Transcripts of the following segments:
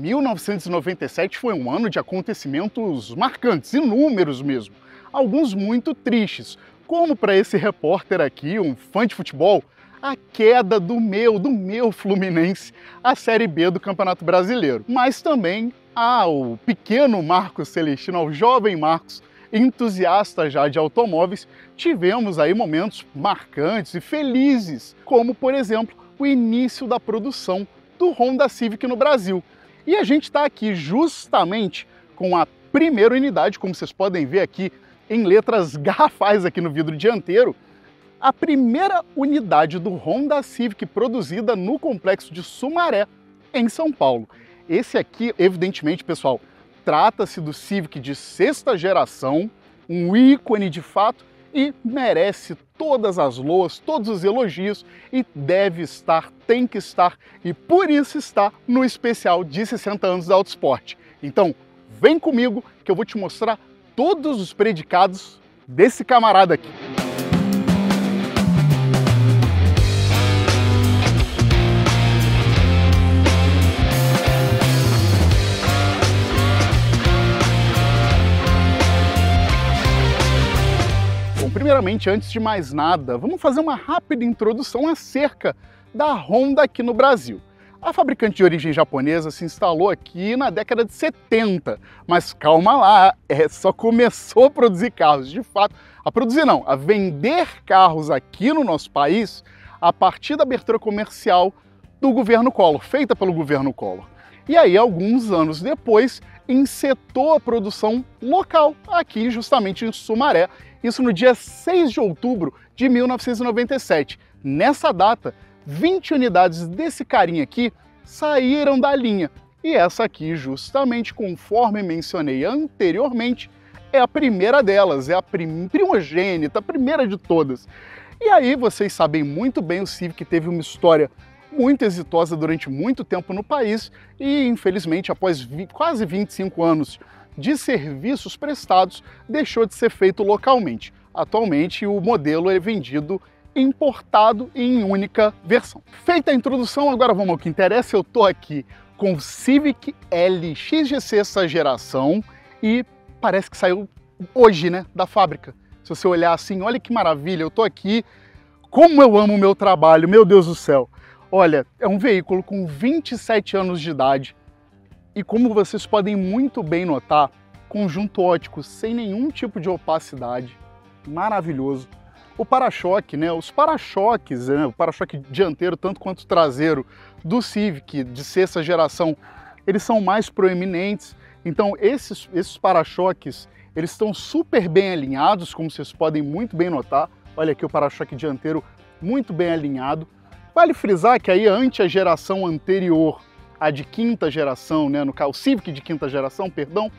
1997 foi um ano de acontecimentos marcantes, inúmeros mesmo. Alguns muito tristes, como para esse repórter aqui, um fã de futebol, a queda do meu, do meu Fluminense, à Série B do Campeonato Brasileiro. Mas também ao pequeno Marcos Celestino, ao jovem Marcos, entusiasta já de automóveis, tivemos aí momentos marcantes e felizes, como por exemplo o início da produção do Honda Civic no Brasil. E a gente está aqui justamente com a primeira unidade, como vocês podem ver aqui em letras garrafais aqui no vidro dianteiro, a primeira unidade do Honda Civic produzida no complexo de Sumaré, em São Paulo. Esse aqui, evidentemente, pessoal, trata-se do Civic de sexta geração, um ícone de fato e merece todas as loas, todos os elogios e deve estar, tem que estar e por isso está no especial de 60 anos da Autosport. Então, vem comigo que eu vou te mostrar todos os predicados desse camarada aqui. Primeiramente, antes de mais nada, vamos fazer uma rápida introdução acerca da Honda aqui no Brasil. A fabricante de origem japonesa se instalou aqui na década de 70, mas calma lá, é, só começou a produzir carros, de fato, a produzir não, a vender carros aqui no nosso país a partir da abertura comercial do governo Collor, feita pelo governo Collor. E aí, alguns anos depois, encetou a produção local aqui justamente em Sumaré isso no dia 6 de outubro de 1997. Nessa data, 20 unidades desse carinha aqui saíram da linha. E essa aqui, justamente conforme mencionei anteriormente, é a primeira delas, é a prim primogênita, a primeira de todas. E aí vocês sabem muito bem, o Civic teve uma história muito exitosa durante muito tempo no país e, infelizmente, após quase 25 anos de serviços prestados deixou de ser feito localmente. Atualmente, o modelo é vendido importado em única versão. Feita a introdução, agora vamos ao que interessa. Eu estou aqui com o Civic LXGC essa geração e parece que saiu hoje, né, da fábrica. Se você olhar assim, olha que maravilha, eu estou aqui, como eu amo o meu trabalho, meu Deus do céu. Olha, é um veículo com 27 anos de idade, e como vocês podem muito bem notar, conjunto ótico sem nenhum tipo de opacidade, maravilhoso. O para-choque, né? Os para-choques, né? o para-choque dianteiro tanto quanto traseiro do Civic de sexta geração, eles são mais proeminentes. Então esses, esses para-choques, eles estão super bem alinhados, como vocês podem muito bem notar. Olha aqui o para-choque dianteiro muito bem alinhado. Vale frisar que aí ante a geração anterior a de quinta geração, né, no carro Civic de quinta geração, perdão,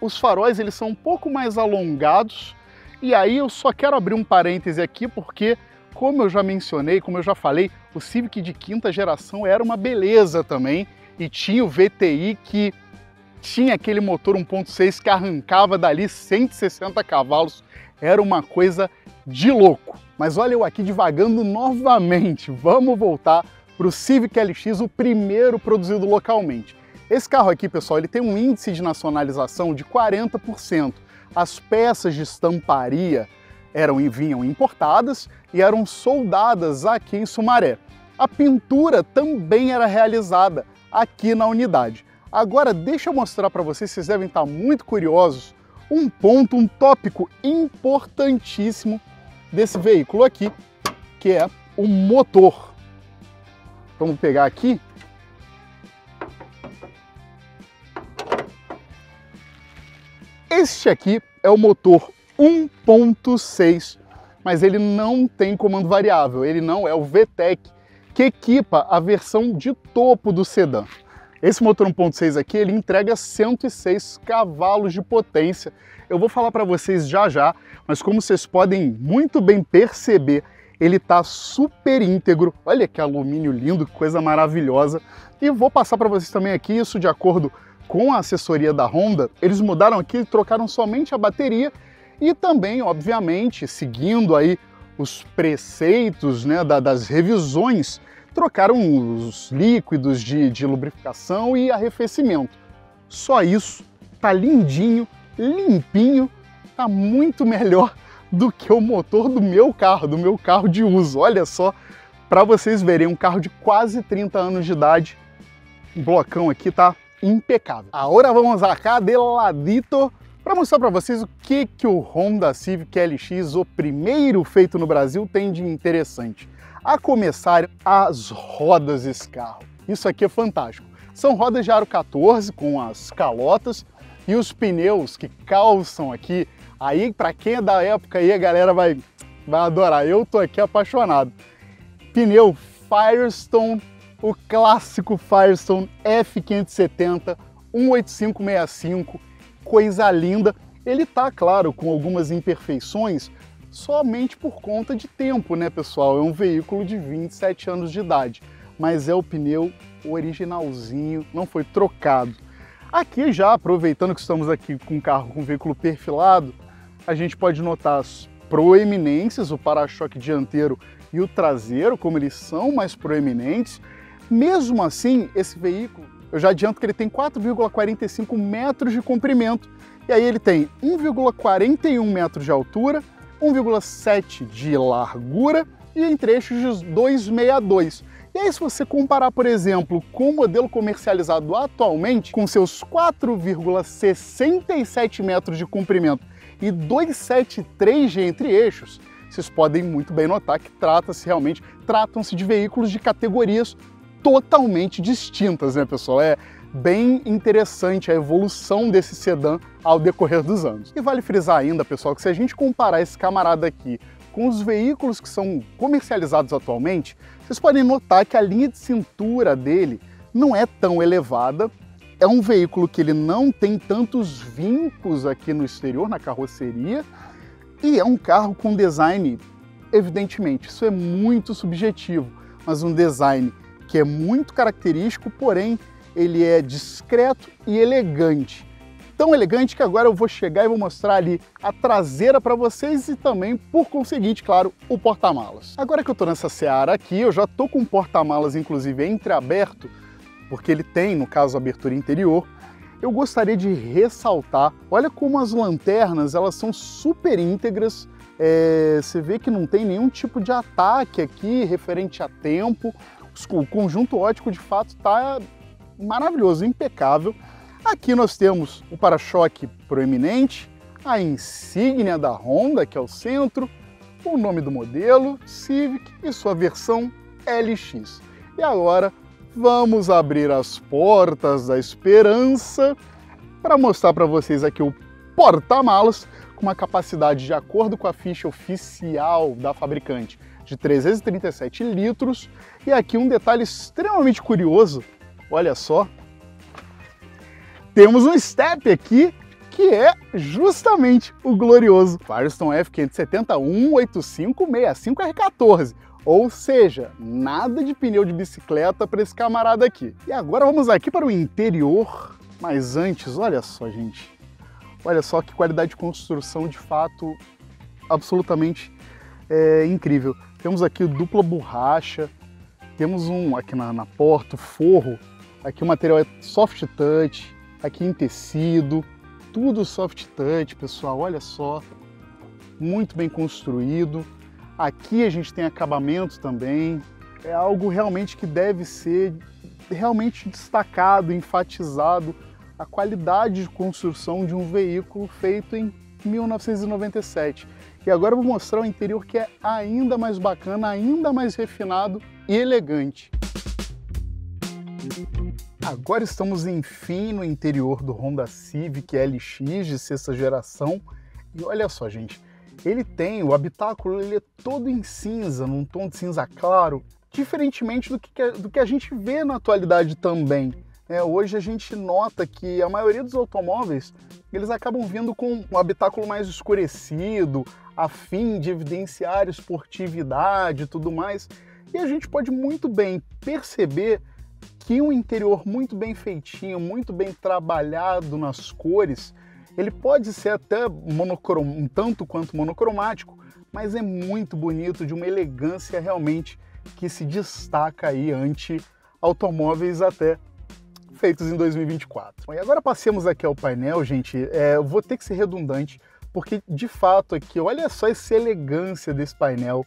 os faróis eles são um pouco mais alongados. E aí eu só quero abrir um parêntese aqui porque, como eu já mencionei, como eu já falei, o Civic de quinta geração era uma beleza também e tinha o VTI que tinha aquele motor 1.6 que arrancava dali 160 cavalos. Era uma coisa de louco. Mas olha eu aqui divagando novamente. Vamos voltar para o Civic LX, o primeiro produzido localmente. Esse carro aqui, pessoal, ele tem um índice de nacionalização de 40%. As peças de estamparia eram e vinham importadas e eram soldadas aqui em Sumaré. A pintura também era realizada aqui na unidade. Agora deixa eu mostrar para vocês, vocês devem estar muito curiosos, um ponto, um tópico importantíssimo desse veículo aqui, que é o motor. Vamos pegar aqui. Este aqui é o motor 1.6, mas ele não tem comando variável, ele não é o VTEC, que equipa a versão de topo do sedã. Esse motor 1.6 aqui, ele entrega 106 cavalos de potência. Eu vou falar para vocês já já, mas como vocês podem muito bem perceber, ele tá super íntegro. Olha que alumínio lindo, que coisa maravilhosa. E vou passar para vocês também aqui isso de acordo com a assessoria da Honda. Eles mudaram aqui, trocaram somente a bateria e também, obviamente, seguindo aí os preceitos né, das revisões, trocaram os líquidos de, de lubrificação e arrefecimento. Só isso, tá lindinho, limpinho, tá muito melhor do que o motor do meu carro, do meu carro de uso. Olha só, para vocês verem, um carro de quase 30 anos de idade, o blocão aqui tá impecável. Agora vamos acá de ladito para mostrar para vocês o que, que o Honda Civic LX, o primeiro feito no Brasil, tem de interessante. A começar as rodas desse carro. Isso aqui é fantástico. São rodas de aro 14 com as calotas e os pneus que calçam aqui. Aí, para quem é da época aí, a galera vai, vai adorar. Eu tô aqui apaixonado. Pneu Firestone, o clássico Firestone F570 18565, coisa linda. Ele tá, claro, com algumas imperfeições, somente por conta de tempo, né, pessoal? É um veículo de 27 anos de idade, mas é o pneu originalzinho, não foi trocado. Aqui já, aproveitando que estamos aqui com um carro com veículo perfilado, a gente pode notar as proeminências, o para-choque dianteiro e o traseiro, como eles são mais proeminentes. Mesmo assim, esse veículo, eu já adianto que ele tem 4,45 metros de comprimento, e aí ele tem 1,41 metros de altura, 1,7 de largura e em trechos de 2,62. E aí, se você comparar, por exemplo, com o modelo comercializado atualmente, com seus 4,67 metros de comprimento e 2,73 de entre-eixos, vocês podem muito bem notar que trata-se realmente, tratam-se de veículos de categorias totalmente distintas, né, pessoal? É, bem interessante a evolução desse sedã ao decorrer dos anos. E vale frisar ainda, pessoal, que se a gente comparar esse camarada aqui com os veículos que são comercializados atualmente, vocês podem notar que a linha de cintura dele não é tão elevada. É um veículo que ele não tem tantos vincos aqui no exterior, na carroceria, e é um carro com design, evidentemente, isso é muito subjetivo, mas um design que é muito característico, porém ele é discreto e elegante. Tão elegante que agora eu vou chegar e vou mostrar ali a traseira para vocês e também, por conseguinte, claro, o porta-malas. Agora que eu estou nessa seara aqui, eu já estou com o porta-malas inclusive entreaberto, porque ele tem, no caso, abertura interior, eu gostaria de ressaltar, olha como as lanternas elas são super íntegras, é, você vê que não tem nenhum tipo de ataque aqui referente a tempo, o conjunto ótico de fato está maravilhoso, impecável. Aqui nós temos o para-choque proeminente, a insígnia da Honda, que é o centro, o nome do modelo, Civic e sua versão LX. E agora vamos abrir as portas da esperança para mostrar para vocês aqui o porta-malas com uma capacidade de acordo com a ficha oficial da fabricante de 337 litros. E aqui um detalhe extremamente curioso olha só, temos um step aqui que é justamente o glorioso Firestone F570 18565R14. Ou seja, nada de pneu de bicicleta para esse camarada aqui. E agora vamos aqui para o interior, mas antes, olha só, gente. Olha só que qualidade de construção de fato absolutamente é, incrível. Temos aqui dupla borracha, temos um aqui na, na porta, forro Aqui o material é soft touch, aqui em tecido, tudo soft touch, pessoal, olha só. Muito bem construído. Aqui a gente tem acabamento também. É algo realmente que deve ser realmente destacado, enfatizado a qualidade de construção de um veículo feito em 1997. E agora eu vou mostrar o interior que é ainda mais bacana, ainda mais refinado e elegante. Agora estamos enfim no interior do Honda Civic LX de sexta geração e olha só, gente, ele tem o habitáculo, ele é todo em cinza, num tom de cinza claro, diferentemente do que, do que a gente vê na atualidade também. É, hoje a gente nota que a maioria dos automóveis eles acabam vindo com um habitáculo mais escurecido, a fim de evidenciar esportividade e tudo mais. E a gente pode muito bem perceber que um interior muito bem feitinho, muito bem trabalhado nas cores, ele pode ser até monocrom, um tanto quanto monocromático, mas é muito bonito, de uma elegância realmente que se destaca aí ante automóveis até feitos em 2024. E agora passemos aqui ao painel, gente. É, vou ter que ser redundante, porque de fato aqui, olha só essa elegância desse painel.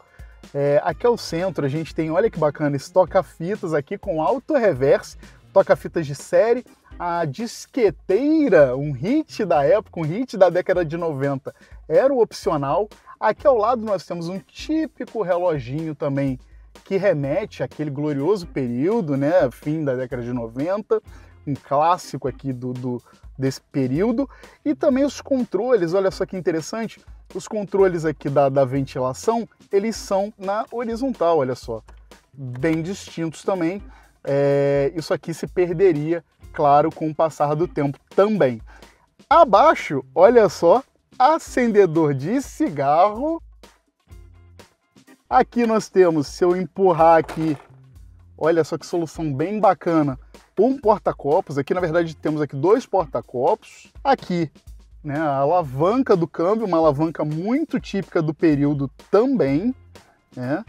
É, aqui ao centro a gente tem, olha que bacana, esse toca-fitas aqui com auto reverse, toca-fitas de série, a disqueteira, um hit da época, um hit da década de 90, era o opcional. Aqui ao lado nós temos um típico reloginho também que remete àquele glorioso período, né, fim da década de 90, um clássico aqui do, do desse período, e também os controles, olha só que interessante, os controles aqui da, da ventilação, eles são na horizontal, olha só, bem distintos também, é, isso aqui se perderia, claro, com o passar do tempo também. Abaixo, olha só, acendedor de cigarro. Aqui nós temos, se eu empurrar aqui, olha só que solução bem bacana, um porta-copos. Aqui, na verdade, temos aqui dois porta-copos. Aqui, né, a alavanca do câmbio, uma alavanca muito típica do período também, né?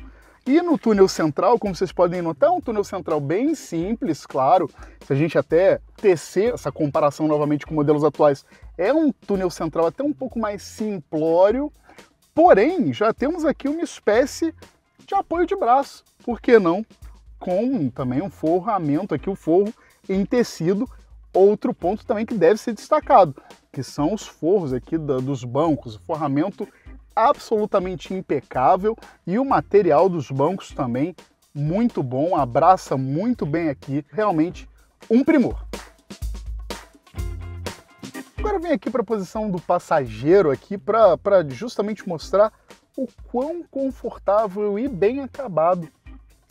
E no túnel central, como vocês podem notar, é um túnel central bem simples, claro. Se a gente até tecer essa comparação novamente com modelos atuais, é um túnel central até um pouco mais simplório, porém já temos aqui uma espécie de apoio de braço, por que não? Com também um forramento aqui, o forro em tecido, outro ponto também que deve ser destacado, que são os forros aqui dos bancos, forramento absolutamente impecável e o material dos bancos também muito bom, abraça muito bem aqui, realmente um primor. Agora vem aqui para a posição do passageiro aqui para justamente mostrar o quão confortável e bem acabado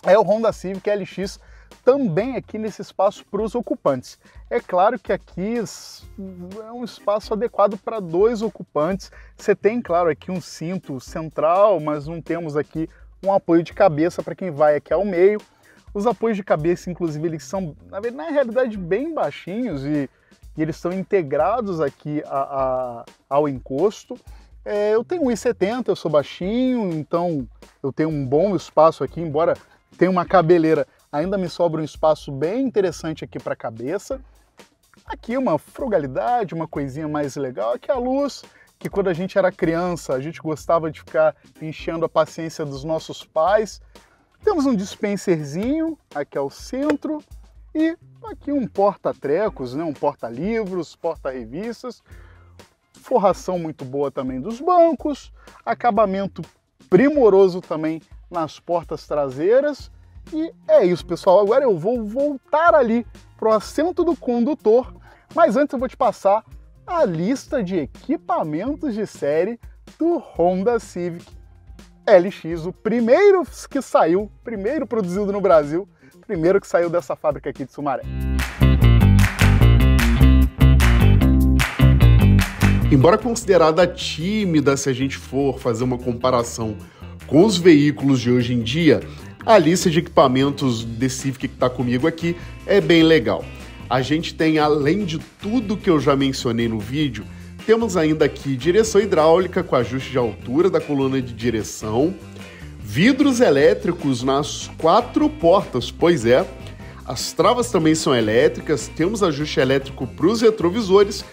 é o Honda Civic LX também aqui nesse espaço para os ocupantes. É claro que aqui é um espaço adequado para dois ocupantes. Você tem, claro, aqui um cinto central, mas não temos aqui um apoio de cabeça para quem vai aqui ao meio. Os apoios de cabeça, inclusive, eles são, na, verdade, realidade, bem baixinhos e, e eles estão integrados aqui a, a, ao encosto. É, eu tenho 1,70, eu sou baixinho, então eu tenho um bom espaço aqui, embora tenha uma cabeleira ainda me sobra um espaço bem interessante aqui para a cabeça. Aqui uma frugalidade, uma coisinha mais legal. Aqui a luz, que quando a gente era criança a gente gostava de ficar enchendo a paciência dos nossos pais. Temos um dispenserzinho aqui ao centro e aqui um porta-trecos, né? um porta-livros, porta-revistas. Forração muito boa também dos bancos, acabamento primoroso também nas portas traseiras e é isso, pessoal. Agora eu vou voltar ali para o assento do condutor, mas antes eu vou te passar a lista de equipamentos de série do Honda Civic LX, o primeiro que saiu, primeiro produzido no Brasil, primeiro que saiu dessa fábrica aqui de Sumaré. Embora considerada tímida se a gente for fazer uma comparação com os veículos de hoje em dia, a lista de equipamentos de Civic que está comigo aqui é bem legal. A gente tem, além de tudo que eu já mencionei no vídeo, temos ainda aqui direção hidráulica com ajuste de altura da coluna de direção, vidros elétricos nas quatro portas, pois é, as travas também são elétricas, temos ajuste elétrico para os retrovisores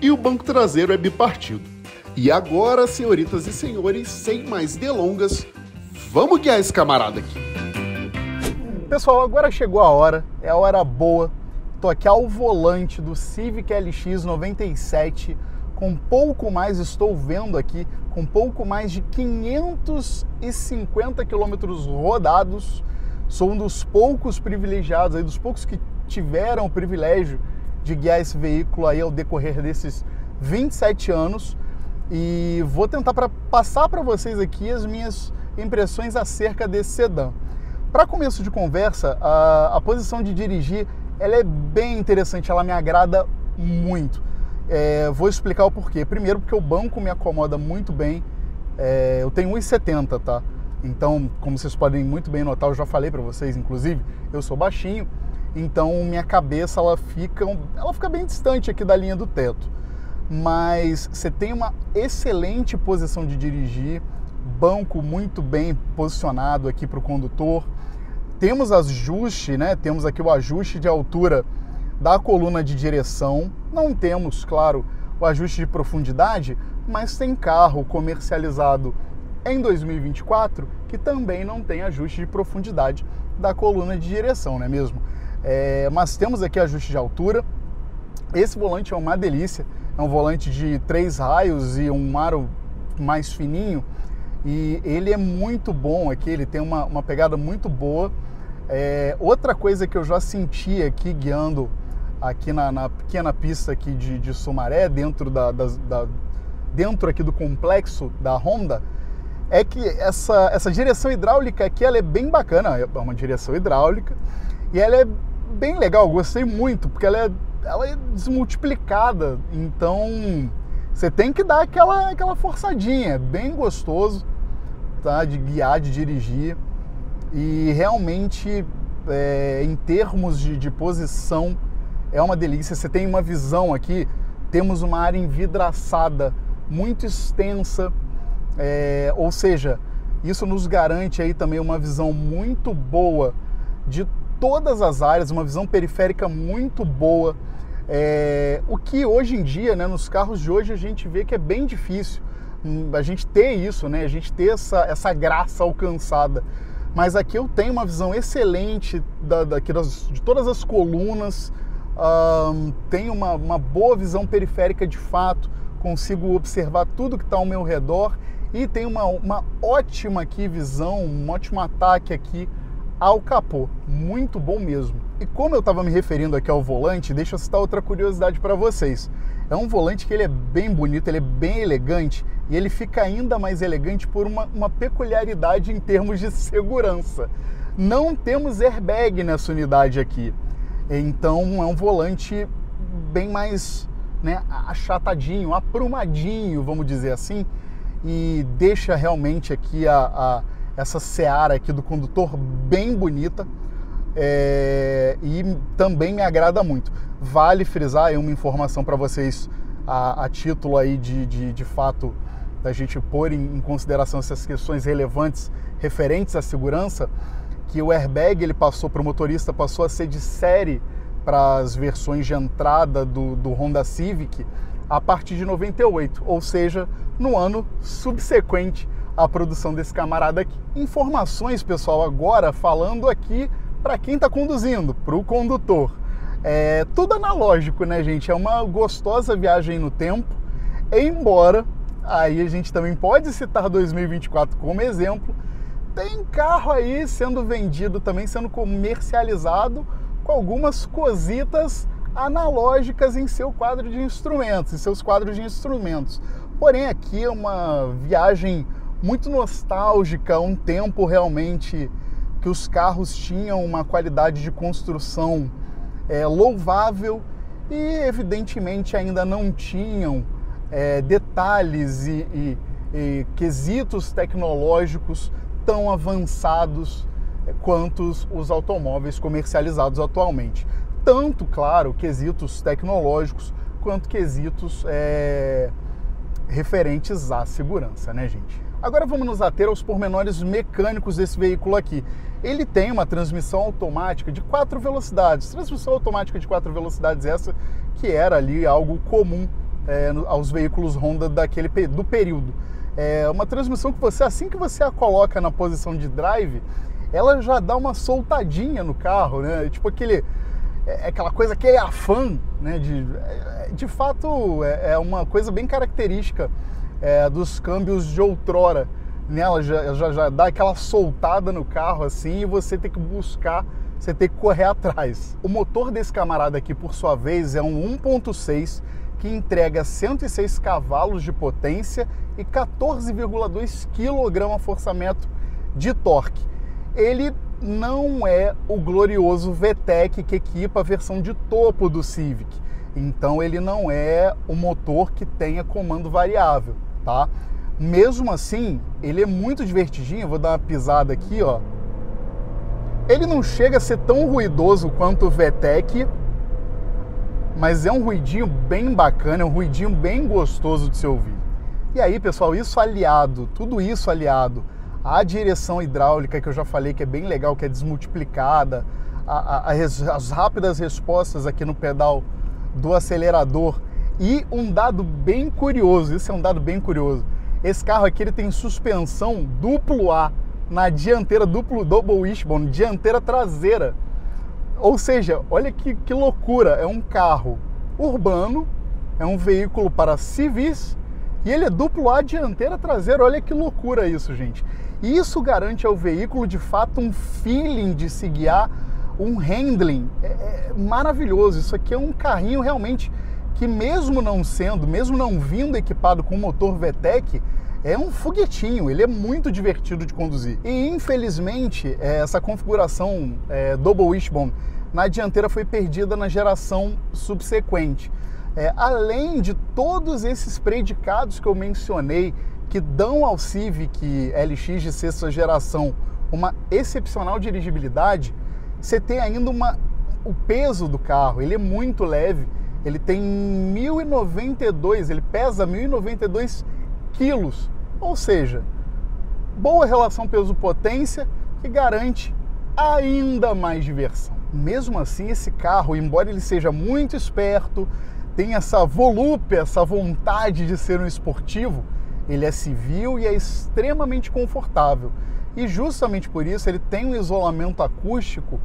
e o banco traseiro é bipartido. E agora, senhoritas e senhores, sem mais delongas, vamos guiar esse camarada aqui. Pessoal, agora chegou a hora, é a hora boa. Tô aqui ao volante do Civic LX 97 com pouco mais, estou vendo aqui, com pouco mais de 550 quilômetros rodados. Sou um dos poucos privilegiados, aí, dos poucos que tiveram o privilégio de guiar esse veículo aí ao decorrer desses 27 anos e vou tentar pra, passar para vocês aqui as minhas impressões acerca desse sedã. Para começo de conversa, a, a, posição de dirigir ela é bem interessante, ela me agrada muito. É, vou explicar o porquê. Primeiro, porque o banco me acomoda muito bem. É, eu tenho 1,70, tá? Então, como vocês podem muito bem notar, eu já falei para vocês, inclusive, eu sou baixinho, então minha cabeça ela fica, ela fica bem distante aqui da linha do teto. Mas você tem uma excelente posição de dirigir, banco muito bem posicionado aqui para o condutor. Temos ajuste, né? Temos aqui o ajuste de altura da coluna de direção. Não temos, claro, o ajuste de profundidade, mas tem carro comercializado em 2024 que também não tem ajuste de profundidade da coluna de direção, não é mesmo? É, mas temos aqui ajuste de altura. Esse volante é uma delícia, é um volante de três raios e um aro mais fininho e ele é muito bom aqui, ele tem uma, uma pegada muito boa. É, outra coisa que eu já senti aqui guiando aqui na, na pequena pista aqui de, de Sumaré, dentro, da, da, da, dentro aqui do complexo da Honda, é que essa, essa direção hidráulica aqui ela é bem bacana, é uma direção hidráulica e ela é bem legal, gostei muito, porque ela é, ela é desmultiplicada, então você tem que dar aquela, aquela forçadinha, é bem gostoso tá? de guiar, de dirigir e realmente é, em termos de, de posição é uma delícia. Você tem uma visão aqui, temos uma área envidraçada muito extensa, é, ou seja, isso nos garante aí também uma visão muito boa de todas as áreas, uma visão periférica muito boa. É, o que hoje em dia, né, nos carros de hoje, a gente vê que é bem difícil a gente ter isso, né, a gente ter essa, essa graça alcançada. Mas aqui eu tenho uma visão excelente da, daqui das, de todas as colunas, um, tenho uma, uma boa visão periférica de fato, consigo observar tudo que está ao meu redor e tenho uma, uma ótima aqui visão, um ótimo ataque aqui ao capô, muito bom mesmo. E como eu estava me referindo aqui ao volante, deixa eu citar outra curiosidade para vocês. É um volante que ele é bem bonito, ele é bem elegante e ele fica ainda mais elegante por uma, uma peculiaridade em termos de segurança. Não temos airbag nessa unidade aqui. Então é um volante bem mais né, achatadinho, aprumadinho, vamos dizer assim, e deixa realmente aqui a, a essa seara aqui do condutor bem bonita é, e também me agrada muito. Vale frisar aí uma informação para vocês a, a, título aí de, de, de fato da gente pôr em, em consideração essas questões relevantes referentes à segurança que o airbag ele passou para o motorista passou a ser de série para as versões de entrada do, do Honda Civic a partir de 98, ou seja, no ano subsequente à produção desse camarada aqui. Informações, pessoal, agora falando aqui para quem está conduzindo, para o condutor. É tudo analógico, né, gente? É uma gostosa viagem no tempo, embora aí a gente também pode citar 2024 como exemplo, tem carro aí sendo vendido também, sendo comercializado com algumas cositas analógicas em seu quadro de instrumentos, em seus quadros de instrumentos. Porém, aqui é uma viagem muito nostálgica, um tempo realmente que os carros tinham uma qualidade de construção é, louvável e, evidentemente, ainda não tinham é, detalhes e, e, e quesitos tecnológicos tão avançados quanto os automóveis comercializados atualmente. Tanto, claro, quesitos tecnológicos quanto quesitos é, referentes à segurança, né, gente? Agora vamos nos ater aos pormenores mecânicos desse veículo aqui. Ele tem uma transmissão automática de quatro velocidades. Transmissão automática de quatro velocidades essa que era ali algo comum é, aos veículos Honda daquele do período. É uma transmissão que você, assim que você a coloca na posição de drive, ela já dá uma soltadinha no carro, né? Tipo aquele é, é aquela coisa que é afã, né? De, é, de fato é, é uma coisa bem característica é, dos câmbios de outrora. Nela já, já, já dá aquela soltada no carro assim e você tem que buscar, você tem que correr atrás. O motor desse camarada aqui, por sua vez, é um 1.6 que entrega 106 cavalos de potência e 14,2 kgfm de torque. Ele não é o glorioso VTEC que equipa a versão de topo do Civic. Então ele não é o motor que tenha comando variável, tá? Mesmo assim, ele é muito divertidinho. Vou dar uma pisada aqui, ó. Ele não chega a ser tão ruidoso quanto o VTEC, mas é um ruidinho bem bacana, é um ruidinho bem gostoso de se ouvir. E aí, pessoal, isso aliado, tudo isso aliado a direção hidráulica que eu já falei que é bem legal, que é desmultiplicada, a, a, as rápidas respostas aqui no pedal do acelerador e um dado bem curioso, isso é um dado bem curioso. Esse carro aqui ele tem suspensão duplo A na dianteira duplo double wishbone, dianteira traseira. Ou seja, olha que, que loucura, é um carro urbano, é um veículo para civis e ele é duplo A dianteira traseira. Olha que loucura isso, gente. Isso garante ao veículo de fato um feeling de se guiar, um handling é, é maravilhoso. Isso aqui é um carrinho realmente que mesmo não sendo, mesmo não vindo equipado com motor VTEC, é um foguetinho, ele é muito divertido de conduzir. E infelizmente, é, essa configuração é, Double Wishbone na dianteira foi perdida na geração subsequente. É, além de todos esses predicados que eu mencionei, que dão ao Civic LX de sexta geração uma excepcional dirigibilidade, você tem ainda uma, o peso do carro, ele é muito leve, ele tem 1092, ele pesa 1092 quilos. Ou seja, boa relação peso-potência que garante ainda mais diversão. Mesmo assim, esse carro, embora ele seja muito esperto, tem essa volúpia, essa vontade de ser um esportivo, ele é civil e é extremamente confortável. E justamente por isso ele tem um isolamento acústico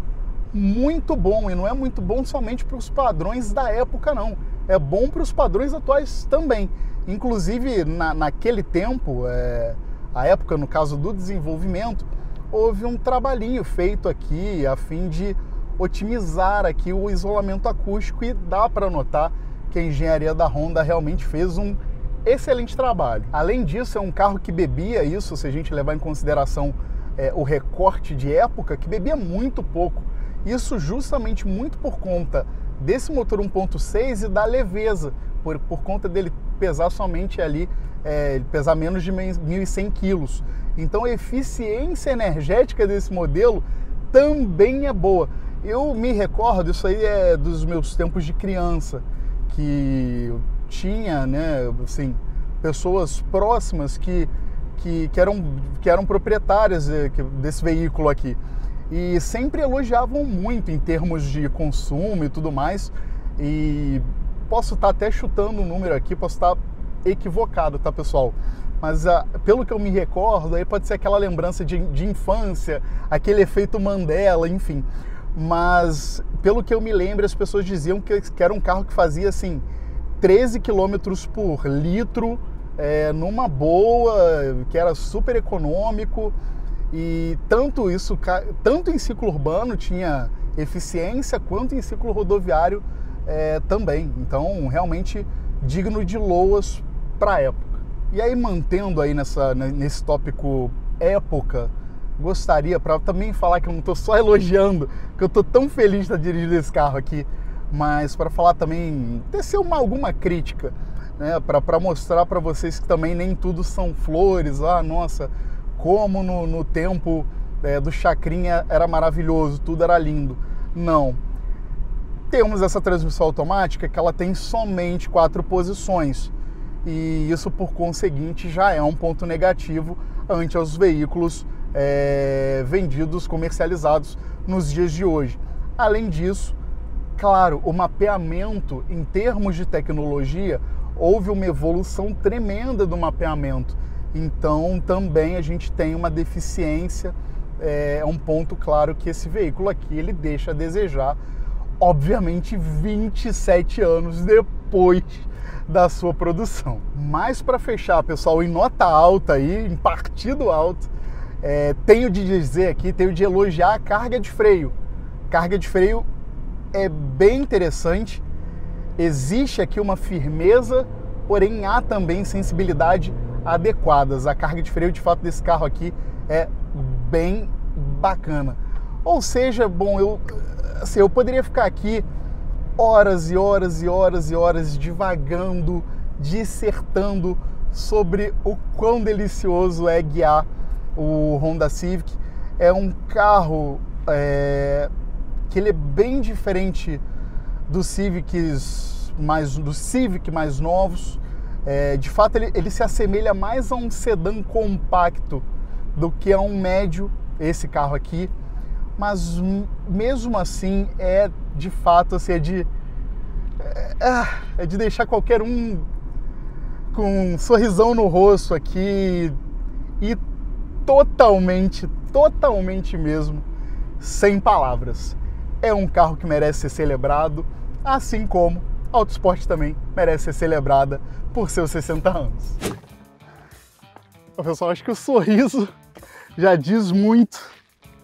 muito bom e não é muito bom somente para os padrões da época não, é bom para os padrões atuais também. Inclusive, na, naquele tempo, é, a época, no caso do desenvolvimento, houve um trabalhinho feito aqui a fim de otimizar aqui o isolamento acústico e dá para notar que a engenharia da Honda realmente fez um excelente trabalho. Além disso, é um carro que bebia isso, se a gente levar em consideração é, o recorte de época, que bebia muito pouco. Isso justamente muito por conta desse motor 1.6 e da leveza, por, por conta dele pesar somente ali, é, pesar menos de 1.100 quilos. Então a eficiência energética desse modelo também é boa. Eu me recordo, isso aí é dos meus tempos de criança, que eu tinha, né, assim, pessoas próximas que, que, que, eram, que eram proprietárias é, desse veículo aqui. E sempre elogiavam muito em termos de consumo e tudo mais. E posso estar até chutando um número aqui, posso estar equivocado, tá, pessoal? Mas uh, pelo que eu me recordo, aí pode ser aquela lembrança de, de infância, aquele efeito Mandela, enfim. Mas pelo que eu me lembro, as pessoas diziam que, que era um carro que fazia assim 13 km por litro, é, numa boa, que era super econômico. E tanto isso, tanto em ciclo urbano tinha eficiência, quanto em ciclo rodoviário é, também. Então, realmente digno de loas para a época. E aí, mantendo aí nessa, nesse tópico época, gostaria para também falar que eu não estou só elogiando, que eu estou tão feliz de estar dirigindo esse carro aqui, mas para falar também, tecer uma, alguma crítica, né, para mostrar para vocês que também nem tudo são flores, ah, nossa, como no, no tempo é, do Chacrinha era maravilhoso, tudo era lindo. Não, temos essa transmissão automática que ela tem somente quatro posições e isso por conseguinte já é um ponto negativo ante aos veículos é, vendidos, comercializados nos dias de hoje. Além disso, claro, o mapeamento em termos de tecnologia houve uma evolução tremenda do mapeamento. Então também a gente tem uma deficiência, é, é um ponto claro que esse veículo aqui ele deixa a desejar obviamente 27 anos depois da sua produção. Mas para fechar, pessoal, em nota alta aí, em partido alto, é, tenho de dizer aqui, tenho de elogiar a carga de freio. Carga de freio é bem interessante. Existe aqui uma firmeza, porém há também sensibilidade adequadas. A carga de freio, de fato, desse carro aqui é bem bacana. Ou seja, bom, eu assim, eu poderia ficar aqui horas e horas e horas e horas divagando, dissertando sobre o quão delicioso é guiar o Honda Civic. É um carro é, que ele é bem diferente dos Civics mais, dos Civic mais novos. É, de fato, ele, ele se assemelha mais a um sedã compacto do que é um médio, esse carro aqui, mas mesmo assim é de fato assim, é de é, é de deixar qualquer um com um sorrisão no rosto aqui e totalmente, totalmente mesmo sem palavras. É um carro que merece ser celebrado, assim como Autosport também merece ser celebrada por seus 60 anos. Pessoal, acho que o sorriso já diz muito,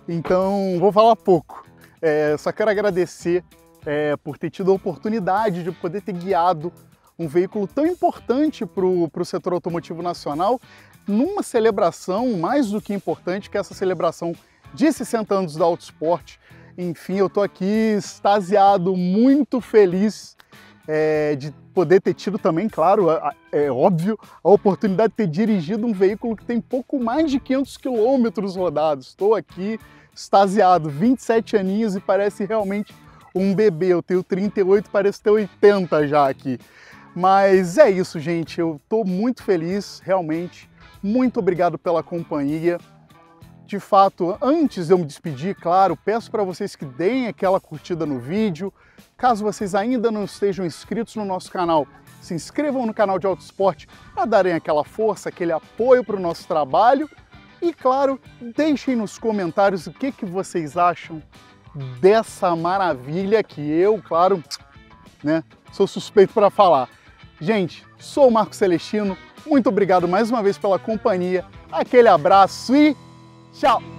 então vou falar pouco. É, só quero agradecer é, por ter tido a oportunidade de poder ter guiado um veículo tão importante para o setor automotivo nacional numa celebração mais do que importante, que é essa celebração de 60 anos da Autosport. Enfim, eu estou aqui extasiado, muito feliz é, de poder ter tido também, claro, é, óbvio, a oportunidade de ter dirigido um veículo que tem pouco mais de 500 quilômetros rodados. Estou aqui extasiado, 27 aninhos e parece realmente um bebê. Eu tenho 38, parece ter 80 já aqui. Mas é isso, gente. Eu estou muito feliz, realmente. Muito obrigado pela companhia. De fato, antes de eu me despedir, claro, peço para vocês que deem aquela curtida no vídeo. Caso vocês ainda não estejam inscritos no nosso canal, se inscrevam no canal de Autosport para darem aquela força, aquele apoio para o nosso trabalho. E claro, deixem nos comentários o que, que vocês acham dessa maravilha que eu, claro, né, sou suspeito para falar. Gente, sou o Marco Celestino, muito obrigado mais uma vez pela companhia, aquele abraço e 笑。